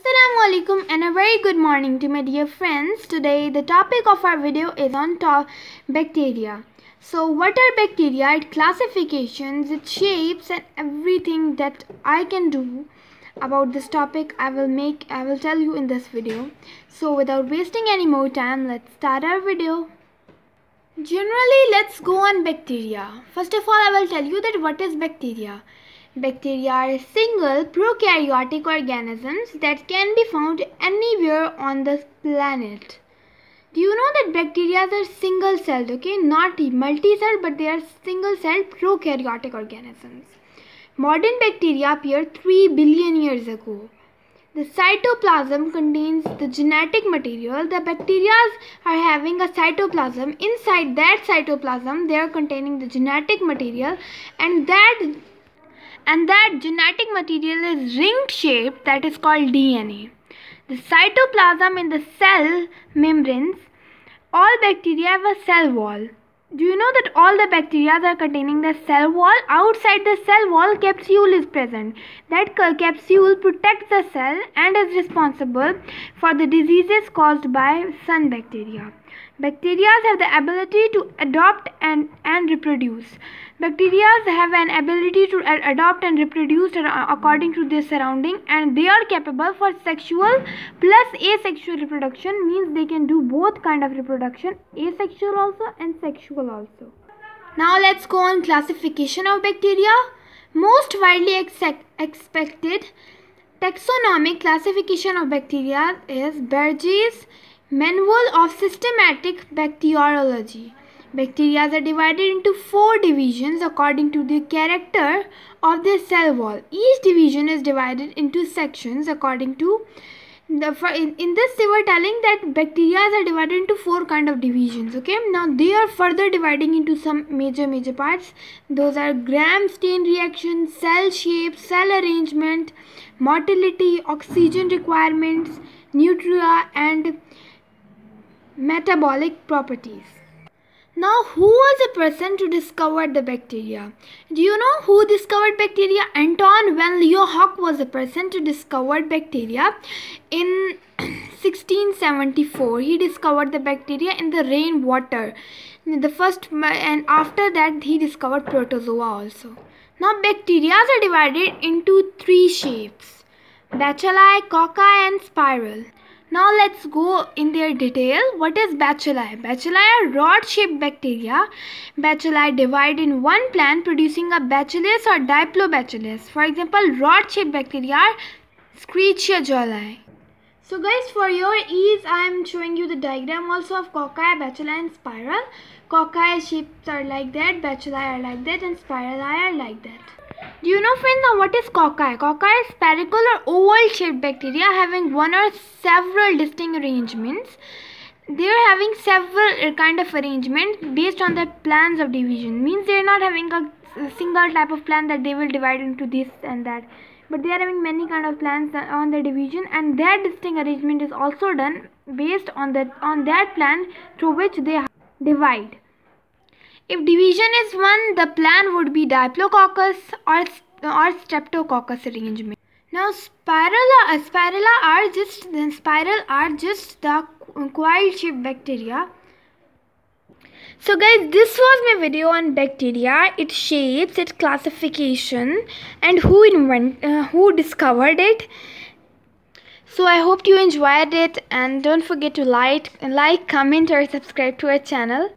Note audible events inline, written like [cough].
Assalamu alaikum and a very good morning to my dear friends. Today the topic of our video is on bacteria. So what are bacteria? Its classifications, its shapes and everything that I can do about this topic I will make I will tell you in this video. So without wasting any more time let's start our video. Generally let's go on bacteria. First of all I will tell you that what is bacteria. Bacteria are single prokaryotic organisms that can be found anywhere on the planet. Do you know that bacteria are single celled, okay? Not multi-celled, but they are single celled prokaryotic organisms. Modern bacteria appeared 3 billion years ago. The cytoplasm contains the genetic material. The bacteria are having a cytoplasm. Inside that cytoplasm, they are containing the genetic material, and that and that genetic material is ring shaped that is called DNA. The cytoplasm in the cell membranes, all bacteria have a cell wall. Do you know that all the bacteria are containing the cell wall? Outside the cell wall, capsule is present. That capsule protects the cell and is responsible for the diseases caused by sun bacteria. Bacteria have the ability to adopt and, and reproduce. Bacteria have an ability to adopt and reproduce according to their surrounding and they are capable for sexual plus asexual reproduction means they can do both kind of reproduction asexual also and sexual also. Now let's go on classification of bacteria. Most widely expected taxonomic classification of bacteria is Bergey's Manual of Systematic Bacteriology. Bacteria are divided into four divisions according to the character of their cell wall. Each division is divided into sections according to the in, in this they were telling that bacteria are divided into four kind of divisions okay now they are further dividing into some major major parts those are gram stain reaction cell shape cell arrangement motility oxygen requirements nutria and metabolic properties now, who was the person to discover the bacteria? Do you know who discovered bacteria? Anton van Leeuwenhoek was the person to discover bacteria in [clears throat] 1674. He discovered the bacteria in the rainwater. The first and after that he discovered protozoa also. Now, bacteria are divided into three shapes: bacilli, cocci, and spiral. Now let's go in their detail. What is bacilli? Bacilli are rod-shaped bacteria. Bacilli divide in one plant producing a bacillus or diplobacillus. For example, rod-shaped bacteria are coli. So guys, for your ease, I am showing you the diagram also of cocci, bacilli and spiral. Cocci shapes are like that, bacilli are like that and spirali are like that. Do you know friends now what is cocci? Cocci is spherical or oval shaped bacteria having one or several distinct arrangements. They are having several kind of arrangements based on their plans of division. Means they are not having a single type of plan that they will divide into this and that. But they are having many kind of plans on the division and their distinct arrangement is also done based on that on that plan through which they divide. If division is 1, the plan would be Diplococcus or, or Streptococcus arrangement. Now spirala, uh, spirala are just the spiral are just the coil shaped bacteria. So guys, this was my video on bacteria, its shapes, its classification, and who invent, uh, who discovered it. So I hope you enjoyed it, and don't forget to like, like, comment, or subscribe to our channel.